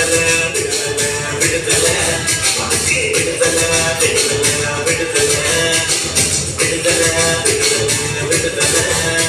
விடுதலை விடுதலை விடுதலை விடுதலை விடுதலை விடுதலை விடுதலை